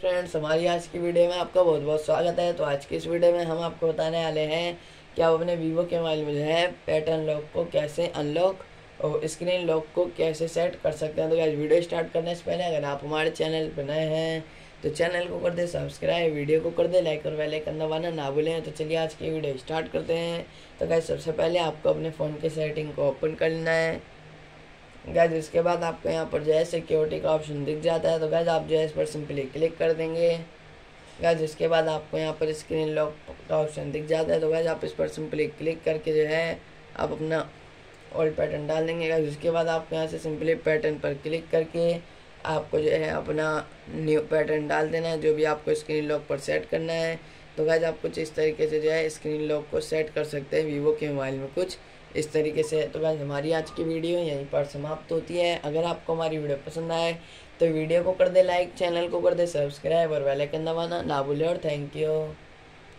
Friends हमारी आज की वीडियो में आपका बहुत बहुत स्वागत है। तो आज की इस वीडियो में हम आपको बताने वाले हैं कि आप अपने वीवो के मोबाइल में जो है पैटर्न लॉक को कैसे अनलॉक और स्क्रीन लॉक को कैसे सेट कर सकते हैं। तो आज वीडियो स्टार्ट करने से पहले अगर आप हमारे चैनल पर नए हैं तो चैनल को कर दे सब्सक्राइब वीडियो को कर दे लाइक और वेल आइकन दबाना ना भूलें। तो चलिए आज की वीडियो स्टार्ट करते हैं। तो गाइज़ सबसे पहले आपको अपने फ़ोन के सेटिंग को ओपन कर लेना है। गैज इसके बाद आपको यहाँ पर जो है सिक्योरिटी का ऑप्शन दिख जाता है। तो गैज आप जो है इस पर सिंपली क्लिक कर देंगे। गैज इसके बाद आपको यहाँ पर स्क्रीन लॉक का ऑप्शन दिख जाता है। तो गैज आप इस पर सिंपली क्लिक करके जो है आप अपना ओल्ड पैटर्न डाल देंगे। गैज उसके बाद आपको यहाँ से सिंपली पैटर्न पर क्लिक करके आपको जो है अपना न्यू पैटर्न डाल देना है। जो भी आपको स्क्रीन लॉक पर सेट करना है। तो गैज आप कुछ इस तरीके से जो है स्क्रीन लॉक को सेट कर सकते हैं वीवो के मोबाइल में कुछ इस तरीके से। तो गाइज़ हमारी आज की वीडियो यहीं पर समाप्त होती है। अगर आपको हमारी वीडियो पसंद आए तो वीडियो को कर दे लाइक चैनल को कर दे सब्सक्राइब और वेलाइकन दबाना ना भूले और थैंक यू